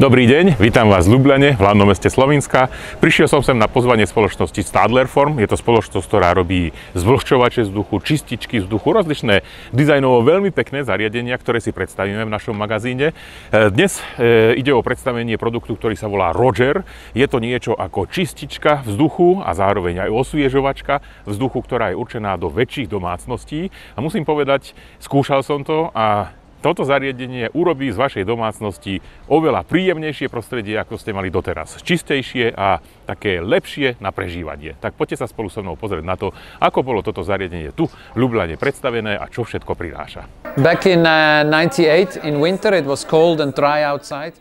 Dobrý deň, vítam vás v Ljubljane, v hlavnom meste Slovenska. Prišiel som sem na pozvanie spoločnosti Stadlerform. Je to spoločnosť, ktorá robí zvlhčovače vzduchu, čističky vzduchu, rozličné dizajnovo veľmi pekné zariadenia, ktoré si predstavíme v našom magazíne. E, dnes e, ide o predstavenie produktu, ktorý sa volá Roger. Je to niečo ako čistička vzduchu a zároveň aj osviežovačka vzduchu, ktorá je určená do väčších domácností. A musím povedať, skúšal som to a toto zariadenie urobí z vašej domácnosti oveľa príjemnejšie prostredie, ako ste mali doteraz. Čistejšie a také lepšie na prežívanie. Tak poďte sa spolu so mnou pozrieť na to, ako bolo toto zariadenie tu v Ljubljane predstavené a čo všetko prináša. Back in uh, 98, in winter, it was cold and dry outside.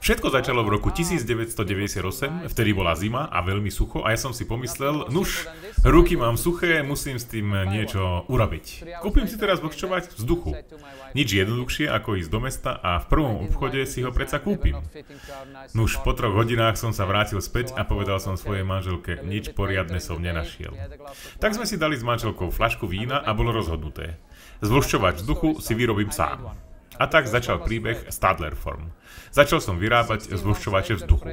Všetko začalo v roku 1998, vtedy bola zima a veľmi sucho a ja som si pomyslel, nuž, ruky mám suché, musím s tým niečo urobiť. Kúpim si teraz vlhčovať vzduchu. Nič jednoduchšie ako ísť do mesta a v prvom obchode si ho predsa kúpim. Nuž, po troch hodinách som sa vrátil späť a povedal som svojej manželke, nič poriadne som nenašiel. Tak sme si dali s manželkou flašku vína a bolo rozhodnuté. Zvlhčovač vzduchu si vyrobím sám. A tak začal príbeh Stadler Form. Začal som vyrábať zvlhčovače vzduchu.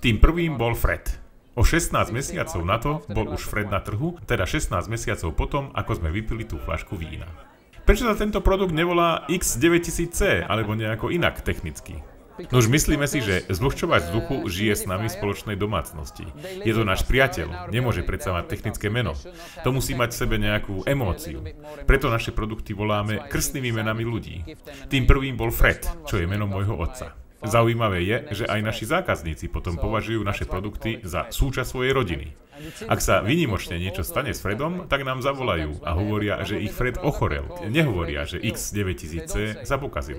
Tým prvým bol Fred. O 16 mesiacov na to bol už Fred na trhu, teda 16 mesiacov potom, ako sme vypili tú flašku vína. Prečo sa tento produkt nevolá X9000C alebo nejako inak technicky? No už myslíme si, že zluhčovač vzduchu žije s nami v spoločnej domácnosti. Je to náš priateľ, nemôže predsa mať technické meno. To musí mať v sebe nejakú emóciu. Preto naše produkty voláme krstnými menami ľudí. Tým prvým bol Fred, čo je meno môjho otca. Zaujímavé je, že aj naši zákazníci potom považujú naše produkty za súčasť svojej rodiny. Ak sa vynimočne niečo stane s Fredom, tak nám zavolajú a hovoria, že ich Fred ochorel. Nehovoria, že X9000C sa pokazil.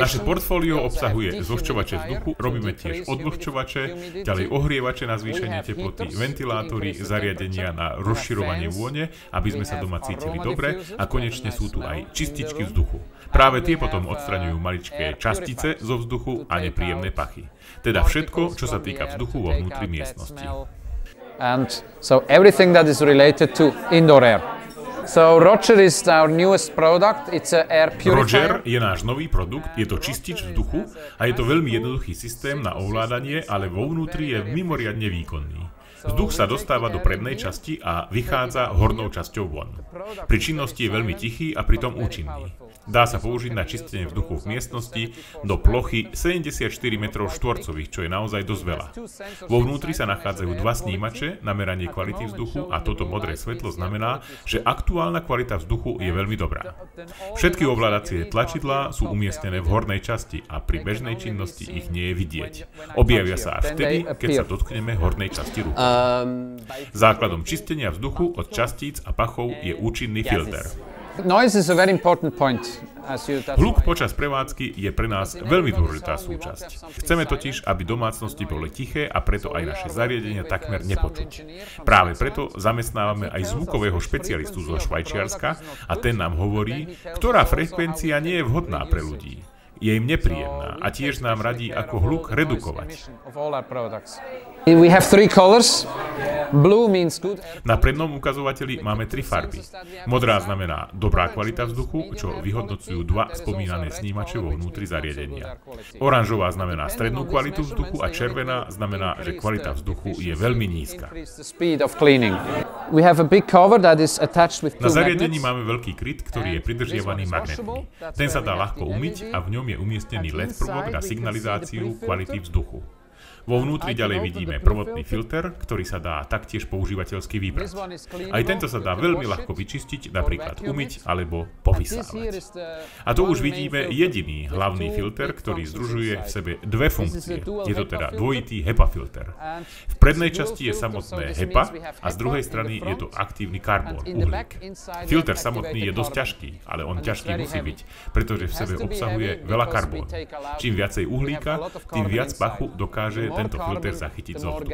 Naše portfólio obsahuje zvlhčovače vzduchu, robíme tiež odvlhčovače, ďalej ohrievače na zvýšenie teploty, ventilátory, zariadenia na rozširovanie vône, aby sme sa doma cítili dobre a konečne sú tu aj čističky vzduchu. Práve tie potom odstraňujú maličké častice zo vzduchu a nepríjemné pachy. Teda všetko, čo sa týka vzduchu vo vnútri miestnosti. And so everything that is related to indoor air. So Roger is our newest product. It's a air purifier. Roger je náš nový produkt, je to čistič vzduchu a je to veľmi jednoduchý systém na ovládanie, ale vo vnútri je mimoriadne výkonný. Vzduch sa dostáva do prednej časti a vychádza hornou časťou von. Pri činnosti je veľmi tichý a pritom účinný. Dá sa použiť na čistenie vzduchu v miestnosti do plochy 74 m štvorcových, čo je naozaj dosť veľa. Vo vnútri sa nachádzajú dva snímače na meranie kvality vzduchu a toto modré svetlo znamená, že aktuálna kvalita vzduchu je veľmi dobrá. Všetky ovládacie tlačidlá sú umiestnené v hornej časti a pri bežnej činnosti ich nie je vidieť. Objavia sa až vtedy, keď sa dotkneme hornej časti ruky. Um, Základom čistenia vzduchu od častíc a pachov je účinný filter. Hluk počas prevádzky je pre nás veľmi dôležitá súčasť. Chceme totiž, aby domácnosti boli tiché a preto aj naše zariadenia takmer nepočuť. Práve preto zamestnávame aj zvukového špecialistu zo Švajčiarska a ten nám hovorí, ktorá frekvencia nie je vhodná pre ľudí je im nepríjemná a tiež nám radí, ako hluk redukovať. Na prednom ukazovateli máme tri farby. Modrá znamená dobrá kvalita vzduchu, čo vyhodnocujú dva spomínané snímače vo vnútri zariadenia. Oranžová znamená strednú kvalitu vzduchu a červená znamená, že kvalita vzduchu je veľmi nízka. Na zariadení máme veľký kryt, ktorý je pridržiavaný magnetmi. Ten sa dá ľahko umyť a v ňom je umiestnený LED prvok na signalizáciu kvality vzduchu. Vo vnútri ďalej vidíme prvotný filter, ktorý sa dá taktiež používateľsky vybrať. Aj tento sa dá veľmi ľahko vyčistiť, napríklad umyť alebo povysávať. A tu už vidíme jediný hlavný filter, ktorý združuje v sebe dve funkcie. Je to teda dvojitý HEPA filter. V prednej časti je samotné HEPA a z druhej strany je to aktívny karbón, uhlík. Filter samotný je dosť ťažký, ale on ťažký musí byť, pretože v sebe obsahuje veľa karbónu. Čím viacej uhlíka, tým viac pachu dokáže tento filter zachytiť zo vzduchu.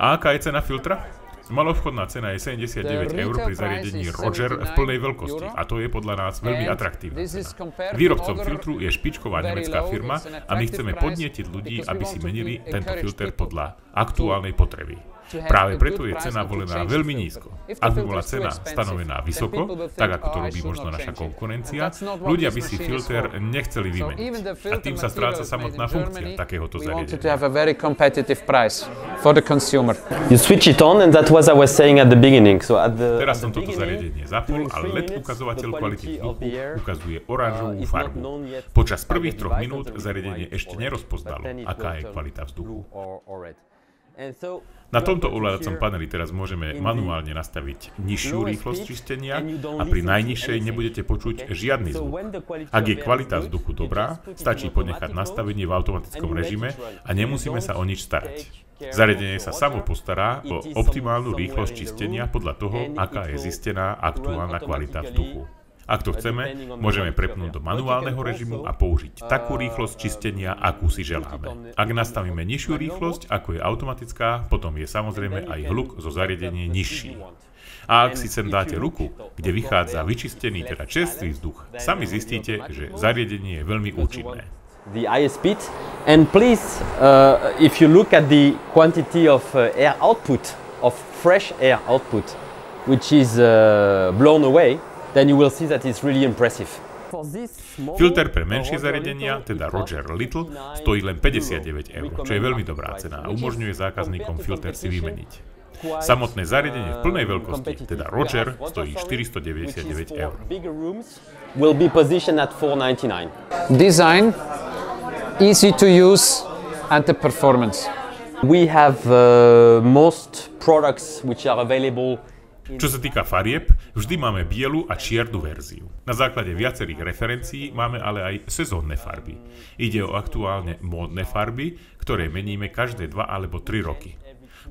A aká je cena filtra? Malobchodná cena je 79 eur pri zariadení Roger v plnej veľkosti a to je podľa nás veľmi atraktívna cena. Výrobcom filtru je špičková nemecká firma a my chceme podnietiť ľudí, aby si menili tento filter podľa aktuálnej potreby. Práve preto je cena volená veľmi nízko. Ak by bola cena stanovená vysoko, tak ako to robí možno naša konkurencia, ľudia by si filter nechceli vymeniť. A tým sa stráca samotná funkcia takéhoto zariadenia. You switch it on and that was I was saying at the beginning. So at the, Teraz som toto zariadenie zapol a LED ukazovateľ kvality vzduchu ukazuje oranžovú farbu. Počas prvých troch minút zariadenie ešte nerozpoznalo, aká je kvalita vzduchu. Na tomto ovládacom paneli teraz môžeme manuálne nastaviť nižšiu rýchlosť čistenia a pri najnižšej nebudete počuť žiadny zvuk. Ak je kvalita vzduchu dobrá, stačí ponechať nastavenie v automatickom režime a nemusíme sa o nič starať. Zariadenie sa samo postará o optimálnu rýchlosť čistenia podľa toho, aká je zistená aktuálna kvalita vzduchu. Ak to chceme, môžeme prepnúť do manuálneho režimu a použiť takú rýchlosť čistenia, akú si želáme. Ak nastavíme nižšiu rýchlosť, ako je automatická, potom je samozrejme aj hluk zo zariadenia nižší. A ak si sem dáte ruku, kde vychádza vyčistený, teda čerstvý vzduch, sami zistíte, že zariadenie je veľmi účinné. the speed. And please, uh, if you look at the quantity of uh, air output, of fresh air output, which is uh, blown away, then you will see that it's really impressive. Filter pre menšie zariadenia, teda Roger Little, stojí len 59 eur, čo je veľmi dobrá cena a umožňuje zákazníkom filter si vymeniť. Samotné zariadenie v plnej veľkosti, teda Roger, stojí 499 eur. Will be positioned at 499. Design, easy to use, and the performance. We have uh, most products which are available Čo sa týka farieb, vždy máme bielu a čiernu verziu. Na základe viacerých referencií máme ale aj sezónne farby. Ide o aktuálne módne farby, ktoré meníme každé 2 alebo 3 roky.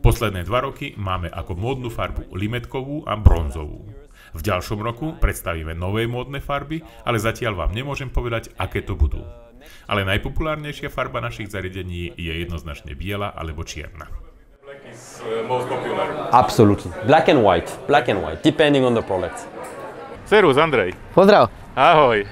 Posledné 2 roky máme ako módnu farbu limetkovú a bronzovú. V ďalšom roku predstavíme nové módne farby, ale zatiaľ vám nemôžem povedať, aké to budú. Ale najpopulárnejšia farba našich zariadení je jednoznačne biela alebo čierna. Absolutely. Black and white. Black and white, depending on the product. Servus, Andrej. Pozdrav. Ahoj.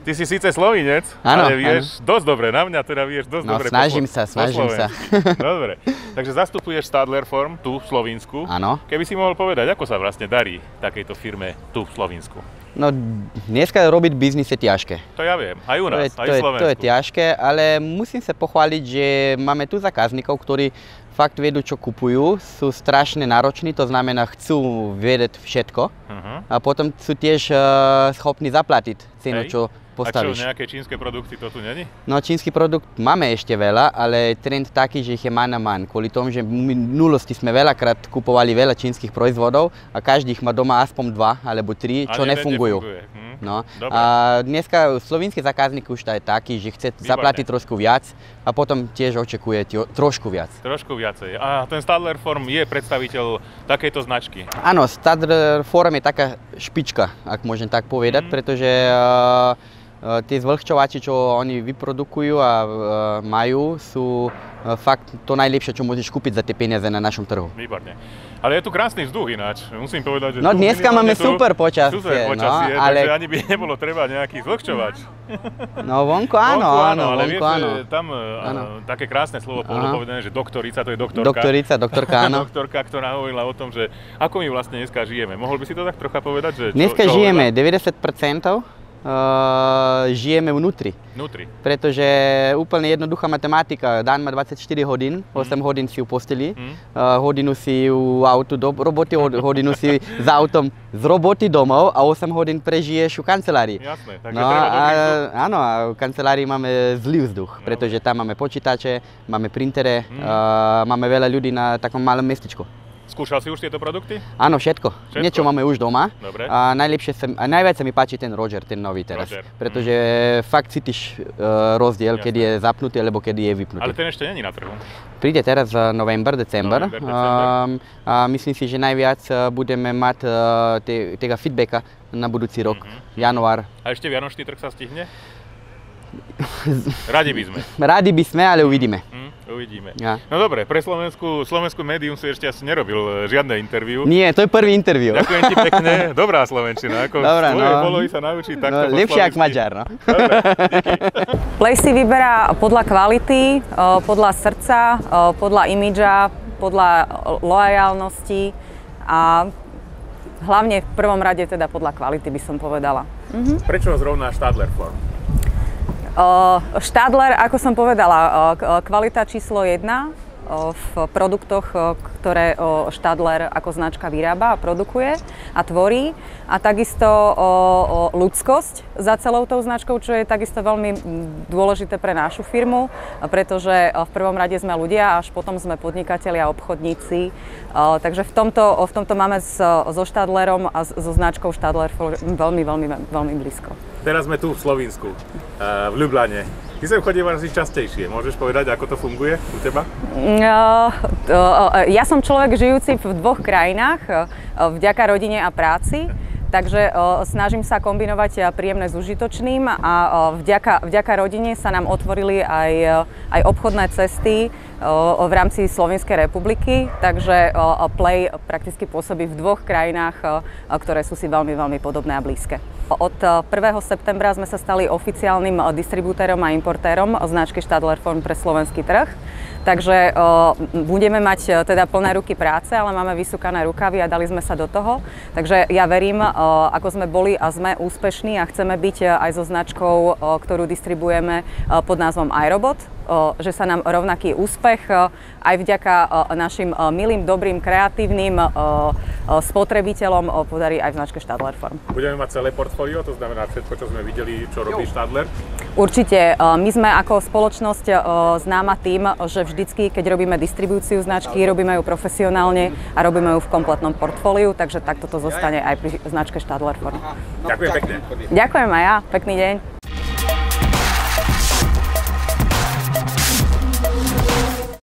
Ty si síce slovinec, Áno, ale vieš dosť dobre, na mňa teda vieš dosť No, dobre snažím po, sa, snažím po sa. Dobre, takže zastupuješ Stadler Form tu v Slovinsku. Áno. Keby si mohol povedať, ako sa vlastne darí takejto firme tu v Slovinsku. No dneska robiť biznis je ťažké. To ja viem, aj u To nás, je, aj to, v je, Slovensku. to je ťažké, ale musím sa pochváliť, že máme tu zákazníkov, ktorí fakt vedú, čo kupujú, sú strašne nároční, to znamená, chcú vedieť všetko Uh-huh. a potom sú tiež uh, schopní zaplatiť cenu, Hej. čo A čo, postavíš. nejaké čínske produkty to tu není? No čínsky produkt máme ešte veľa, ale trend taký, že ich je man a man. Kvôli tomu, že v minulosti sme veľakrát kupovali veľa čínskych proizvodov a každý ich má doma aspoň dva alebo tri, A čo jeden nefungujú. Hm. No. Dobre. A dneska slovinský zákazník už je taký, že chce zaplatiť trošku viac a potom tiež očakuje trošku viac. Trošku viacej. A ten Stadler Form je predstaviteľ takejto značky. Áno, Stadler Forum je taká špička, ak môžem tak povedať, Mhm. pretože uh, tie zvlhčovače, čo oni vyprodukujú a uh, majú, sú uh, fakt to najlepšie, čo môžeš kúpiť za tie peniaze na našom trhu. Výborne. Ale je tu krásny vzduch ináč. Musím povedať, že No dneska máme tu super počasie, Super no, počasie, ale- takže ani by nebolo treba nejaký zvlhčovač. No vonku áno, Vonku áno, ale vonku vieš, áno. že tam Áno. také krásne slovo bolo povedané, že doktorica, to je doktorka. Doktorica, doktorka áno. doktorka, ktorá hovorila o tom, že ako my vlastne dneska žijeme. Mohol by si to tak trocha povedať? Že čo, Dneska čo žijeme hovorila? 90% uh, žijeme vnútri. Vnútri. Pretože úplne jednoduchá matematika. Dan má 24 hodín, 8 hodín si v posteli, Mm. uh, hodinu si u autu do roboty, hod- hodinu si za autom z roboty domov a 8 hodín prežiješ v kancelárii. Jasné, takže No a, áno, a v kancelárii máme zlý vzduch, No. pretože tam máme počítače, máme printere, Mm. uh, máme veľa ľudí na takom malom mestečku. Skúšal si už tieto produkty? Áno, všetko. Všetko? Niečo máme už doma. Dobre. A najlepšie sa, a najviac sa mi páči ten Roger, ten nový teraz. Roger, Pretože fakt cítiš uh, rozdiel, Jasné. kedy je zapnutý alebo kedy je vypnutý. Ale ten ešte není na trhu. Príde teraz uh, november, december. November, december. Um, a myslím si, že najviac uh, budeme mať uh, te, tega feedbacka na budúci rok, Mhm. január. A ešte Vianočný trh sa stihne? Radi by sme. Rádi by sme, ale uvidíme. Hm, uvidíme. Ja. No dobre, pre Slovensku, Slovensku médium si ešte asi nerobil e, žiadne interviu. Nie, to je prvý interview. Ďakujem ti pekne. Dobrá Slovenčina. Ako Dobrá, no. bolo sa naučiť takto No, lepšie ako. Maďar, no. Play si vyberá podľa kvality, eh, podľa srdca, eh, podľa imidža, podľa loajálnosti a hlavne v prvom rade teda podľa kvality by som povedala. Prečo zrovna Stadler Form? Stadler, ako som povedala, kvalita číslo jedna v produktoch, ktoré Stadler ako značka vyrába a produkuje a tvorí. A takisto ľudskosť za celou tou značkou, čo je takisto veľmi dôležité pre našu firmu, pretože v prvom rade sme ľudia, až potom sme podnikatelia a obchodníci. Takže v tomto, v tomto máme so Stadlerom a so značkou Stadler veľmi, veľmi, veľmi blízko. Teraz sme tu v Slovensku, eh, v Ljubljane. Ty sem chodívaš asi častejšie. Môžeš povedať, ako to funguje u teba? To, uh, ja som človek žijúci v dvoch krajinách, uh, vďaka rodine a práci. Takže snažím sa kombinovať uh, príjemné s užitočným a vďaka, vďaka rodine sa nám otvorili aj, aj obchodné cesty v rámci Slovenskej republiky. Takže Play prakticky pôsobí v dvoch krajinách, ktoré sú si veľmi, veľmi podobné a blízke. Od uh, 1. septembra sme sa stali oficiálnym uh, distribútorom a importérom značky Stadler Form pre slovenský trh. Takže budeme mať uh, teda plné ruky práce, ale máme vysúkané rukavy a dali sme sa do toho. Takže ja verím, ako sme boli a sme úspešní a chceme byť uh, aj so značkou, ktorú distribuujeme uh, pod názvom iRobot, že sa nám rovnaký úspech aj vďaka našim milým, dobrým, kreatívnym spotrebiteľom podarí aj v značke Stadler Form. Budeme mať celé portfólio, to znamená všetko, čo sme videli, čo robí Stadler. Určite. e, My sme ako spoločnosť e, známa tým, že vždycky, keď robíme distribúciu značky, robíme ju profesionálne a robíme ju v kompletnom portfóliu, takže takto to zostane aj pri značke Stadler. Ďakujem pekne. Ďakujem aj ja. Pekný deň.